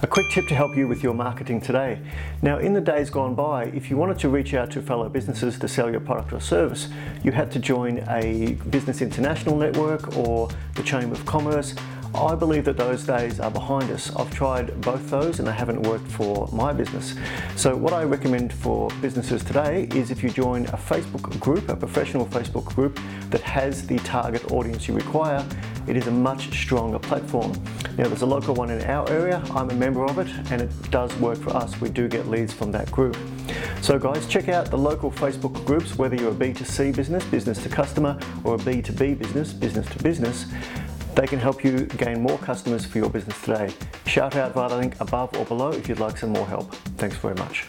A quick tip to help you with your marketing today. Now, in the days gone by, if you wanted to reach out to fellow businesses to sell your product or service, you had to join a Business International network or the Chamber of Commerce. I believe that those days are behind us. I've tried both those and they haven't worked for my business. So what I recommend for businesses today is if you join a Facebook group, a professional Facebook group that has the target audience you require, it is a much stronger platform. Now there's a local one in our area, I'm a member of it and it does work for us. We do get leads from that group. So guys, check out the local Facebook groups, whether you're a B2C business, business to customer, or a B2B business, business to business. They can help you gain more customers for your business today. Shout out via the link above or below if you'd like some more help. Thanks very much.